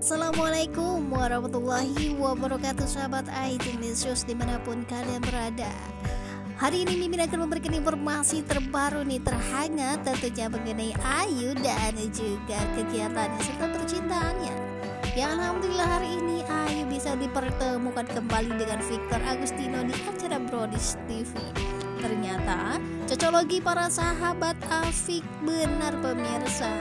Assalamualaikum warahmatullahi wabarakatuh sahabat IT News di mana pun kalian berada Hari ini Mimin akan memberikan informasi terbaru nih terhangat tentunya mengenai Ayu dan juga kegiatannya serta percintaannya. Ya Alhamdulillah hari ini Ayu bisa dipertemukan kembali dengan Victor Agustino di acara Brodis TV Ternyata cocologi para sahabat Afik benar pemirsa.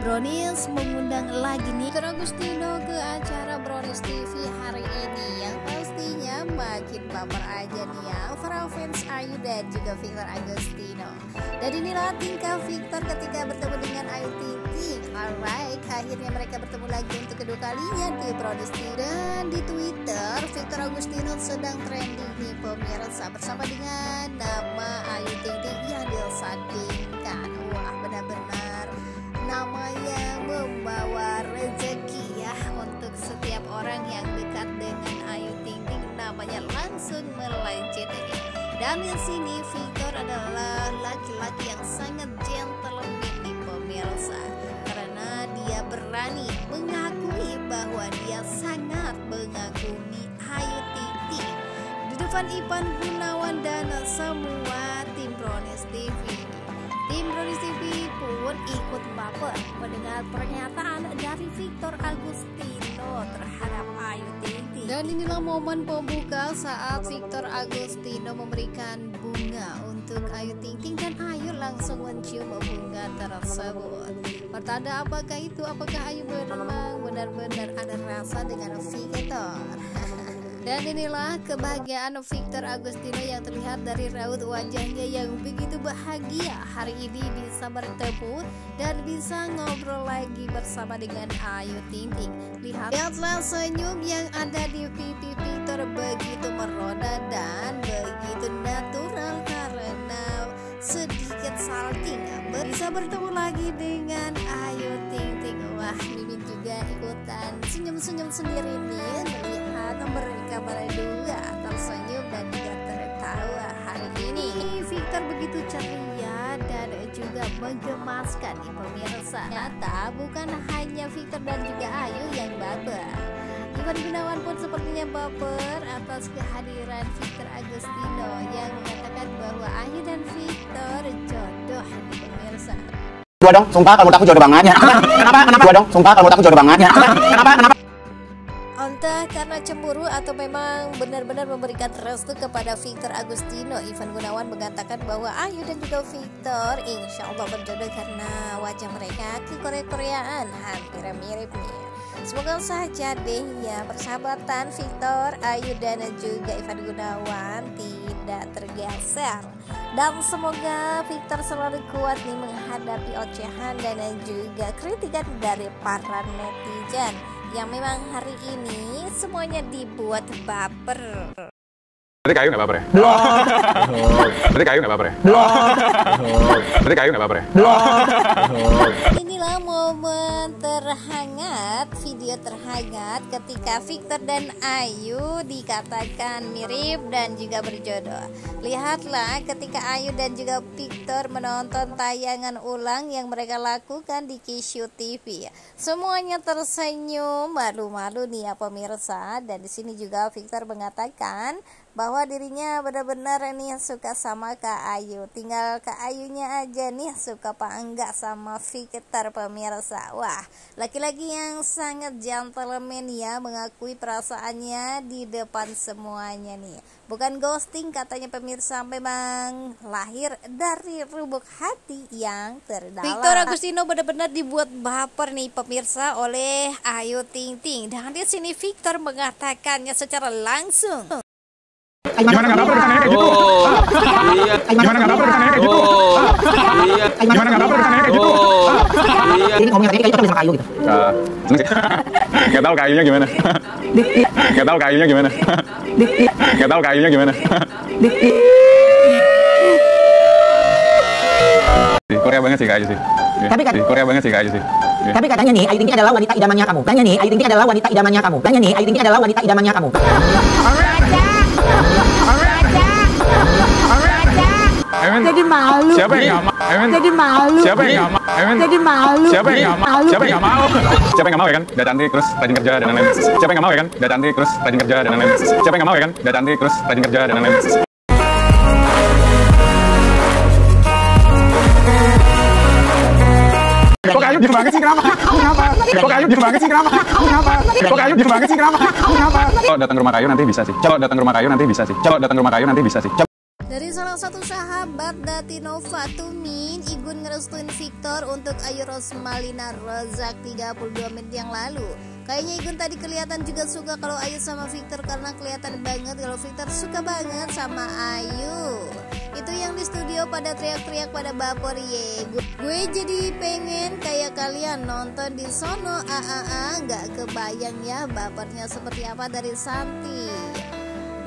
Brownies mengundang lagi nih Victor Agustino ke acara Brownies TV hari ini pastinya makin baper aja nih ya para fans Ayu dan juga Victor Agustino dan inilah tingkah Victor ketika bertemu dengan Ayu Ting Ting alright akhirnya mereka bertemu lagi untuk kedua kalinya di Brownies TV dan di Twitter Victor Agustino sedang trending nih pemirsa bersama dengan nama Ayu Dan di sini Victor adalah laki-laki yang sangat gentleman nih pemirsa karena dia berani mengakui bahwa dia sangat mengagumi Ayu Ting di depan Ipan Gunawan dan semua tim Brownies TV. Tim Brownies TV pun ikut baper mendengar pernyataan dari Victor Agustino terhadap Ayu Ting. Dan inilah momen pembuka saat Victor Agustino memberikan bunga untuk Ayu Ting Ting dan Ayu langsung mencium bunga tersebut. Pertanda apakah itu? Apakah Ayu memang benar-benar ada rasa dengan Victor? Dan inilah kebahagiaan Victor Agustino yang terlihat dari raut wajahnya yang begitu bahagia hari ini bisa bertemu dan bisa ngobrol lagi bersama dengan Ayu Ting Ting. Lihat, lihatlah senyum yang ada di pipi Victor begitu meroda dan begitu natural karena sedikit salting bisa bertemu lagi dengan Ayu Ting Ting. Wah, Mimin juga ikutan senyum-senyum sendiri nih ceria dan juga menggemaskan nih pemirsa. Ternyata bukan hanya Victor dan juga Ayu yang baper. Iwan Gunawan pun sepertinya baper atas kehadiran Victor Agustino yang mengatakan bahwa Ayu dan Victor jodoh nih pemirsa. Gua dong, sumpah kalau menurut aku jodoh banget ya. Kenapa? Kenapa? Gua dong, sumpah kalau menurut aku jodoh banget ya. Kenapa? Kenapa? Entah karena cemburu atau memang benar-benar memberikan restu kepada Victor Agustino? Ivan Gunawan mengatakan bahwa Ayu dan juga Victor insya Allah berjodoh karena wajah mereka ke Korea-Koreaan hampir mirip nih Semoga saja deh ya persahabatan Victor, Ayu dan juga Ivan Gunawan tidak tergeser. Dan semoga Victor selalu kuat nih menghadapi ocehan dan juga kritikan dari para netizen yang memang hari ini semuanya dibuat baper. Berarti kayu nggak baper ya? Berarti kayu nggak baper ya? Berarti kayu nggak baper ya? Inilah momen terhangat, video terhangat ketika Victor dan Ayu dikatakan mirip dan juga berjodoh. Lihatlah ketika Ayu dan juga Victor menonton tayangan ulang yang mereka lakukan di Kishu TV. Semuanya tersenyum, malu-malu nih ya pemirsa. Dan di sini juga Victor mengatakan bahwa dirinya benar-benar nih suka sama Kak Ayu. Tinggal Kak Ayunya aja nih suka apa enggak sama Victor pemirsa. Wah laki-laki yang sangat gentleman ya mengakui perasaannya di depan semuanya nih. Bukan ghosting katanya pemirsa memang lahir dari lubuk hati yang terdalam. Victor Agustino benar-benar dibuat baper nih pemirsa oleh Ayu Ting Ting. Dan di sini Victor mengatakannya secara langsung Gimana nggak baper kesannya kayak gitu? Oh, iya. Gimana nggak baper kesannya kayak gitu? Oh, iya. Gimana nggak baper kesannya kayak gitu? Oh, iya. Ini ngomongnya tadi kayaknya sama kayu gitu. Ah. Nggak tahu kayunya gimana. Nggak tahu kayunya gimana. Nggak tahu kayunya gimana. Korea banget sih Kak Ayu sih. Iya. Tapi kan- Korea banget sih Kak Ayu sih. Iya. Tapi katanya nih, Ayu Ting Ting adalah wanita idamannya kamu. Katanya nih, Ayu Ting Ting adalah wanita idamannya kamu. Katanya nih, Ayu Ting Ting adalah wanita idamannya kamu. Emin, Jadi malu. siapa yang nggak mau? Emin, Jadi malu. siapa yang nggak mau? Emin, Jadi malu. siapa yang nggak mau? Malu. Siapa yang nggak mau? Siapa yang nggak mau ya kan? Udah cantik terus rajin kerja dan lain-lain. Siapa yang nggak mau ya kan? Udah cantik terus rajin kerja dan lain-lain. Siapa yang nggak mau ya kan? Udah cantik terus rajin kerja dan lain-lain. Kok kayu gitu banget sih kenapa? Kenapa? Kok kayu gitu banget sih kenapa? Kenapa? Kok kayu gitu banget sih kenapa? Kenapa? Kalau datang ke rumah kayu nanti bisa sih. Kalau datang ke rumah kayu nanti bisa sih. Kalau datang ke rumah kayu nanti bisa sih. Dari salah satu sahabat Datinova Tumin, Igun ngerestuin Victor untuk Ayu Rosmalina Rozak 32 menit yang lalu. Kayaknya Igun tadi kelihatan juga suka kalau Ayu sama Victor karena kelihatan banget kalau Victor suka banget sama Ayu. Itu yang di studio pada teriak-teriak pada bapor ye. Gu- Gue jadi pengen kayak kalian nonton di sono a a a nggak kebayang ya bapernya seperti apa dari Santi.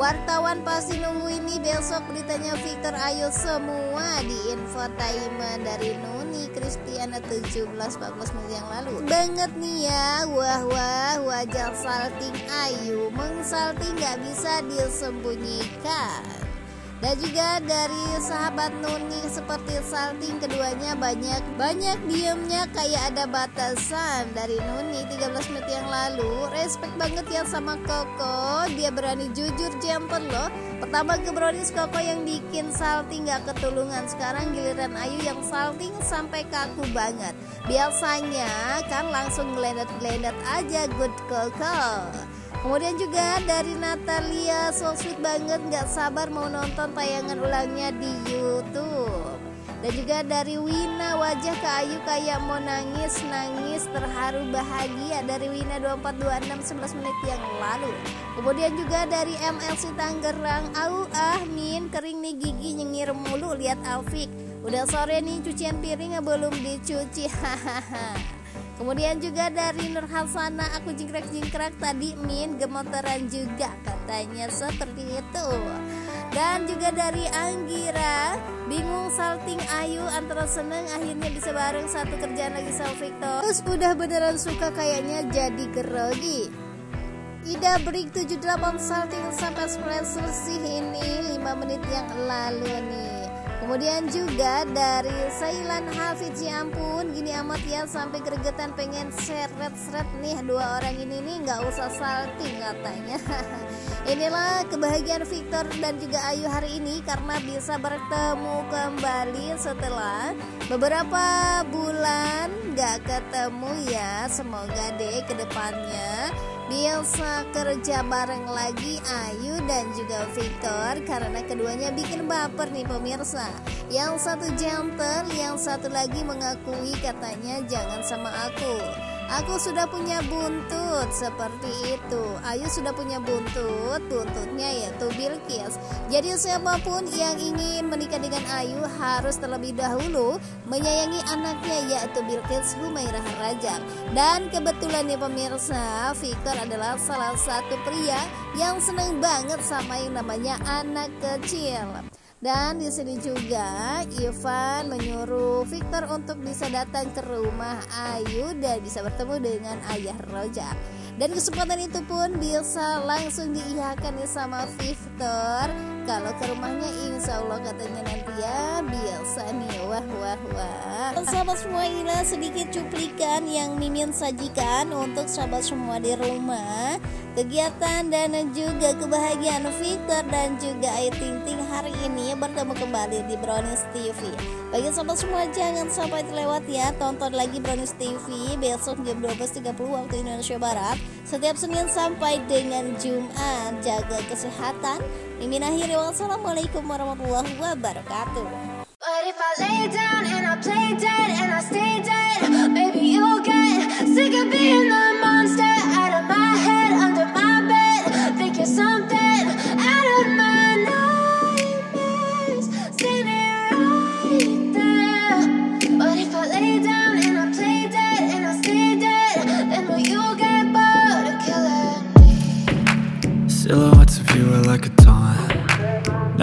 Wartawan pasti nunggu ini besok beritanya Victor Ayu semua di infotainment dari Nuni Kristiana 17 14 menit yang lalu. Banget nih ya, wah wah wajah salting Ayu mengsalting nggak bisa disembunyikan. Dan juga dari sahabat Nuni seperti salting keduanya banyak banyak diemnya kayak ada batasan. Dari Nuni 13 menit yang lalu respect banget ya sama Koko. Dia berani jujur jempol loh. Pertama ke Brownies Koko yang bikin salting gak ketulungan. Sekarang giliran Ayu yang salting sampai kaku banget. Biasanya kan langsung gelendat-gelendat aja good Koko Kemudian juga dari Natalia so sweet banget nggak sabar mau nonton tayangan ulangnya di YouTube. Dan juga dari Wina wajah ke Ayu kayak mau nangis nangis terharu bahagia dari Wina 2426 11 menit yang lalu. Kemudian juga dari MLC Tangerang Au ah Min kering nih gigi nyengir mulu lihat Alfik. Udah sore nih cucian piring belum dicuci hahaha. Kemudian juga dari Nur Hasana aku jingkrak-jingkrak tadi Min gemeteran juga katanya seperti itu. Dan juga dari Anggira bingung salting Ayu antara seneng akhirnya bisa bareng satu kerjaan lagi sama Victor. Terus udah beneran suka kayaknya jadi gerogi. Ida break 78 salting sampai selesai ini 5 menit yang lalu nih. Kemudian juga dari Sailan Hafiz ya ampun gini amat ya sampai gregetan pengen seret-seret nih dua orang ini nih nggak usah salting katanya. Inilah kebahagiaan Victor dan juga Ayu hari ini karena bisa bertemu kembali setelah beberapa bulan nggak ketemu ya. Semoga deh ke depannya bisa kerja bareng lagi Ayu dan juga Victor karena keduanya bikin baper nih pemirsa. Yang satu jantan, yang satu lagi mengakui katanya jangan sama aku. Aku sudah punya buntut seperti itu. Ayu sudah punya buntut, buntutnya yaitu Bilkis. Jadi siapa pun yang ingin menikah dengan Ayu harus terlebih dahulu menyayangi anaknya yaitu Bilkis Humairah Rajab. Dan kebetulan ya pemirsa, Victor adalah salah satu pria yang seneng banget sama yang namanya anak kecil. Dan di sini juga Ivan menyuruh Victor untuk bisa datang ke rumah Ayu dan bisa bertemu dengan ayah Rojak. Dan kesempatan itu pun bisa langsung diiyakan nih sama Victor. Kalau ke rumahnya insya Allah katanya nanti ya biasa nih. Wah wah wah. Sahabat semua inilah sedikit cuplikan yang Mimin sajikan untuk sahabat semua di rumah kegiatan dan juga kebahagiaan Victor dan juga Ayu Ting Ting hari ini bertemu kembali di Brownies TV bagi sahabat semua jangan sampai terlewat ya. Tonton lagi Brownies TV besok jam 12.30 waktu Indonesia Barat setiap Senin sampai dengan Jumat. Jaga kesehatan Mimin akhiri wassalamualaikum warahmatullahi wabarakatuh. Sick of being the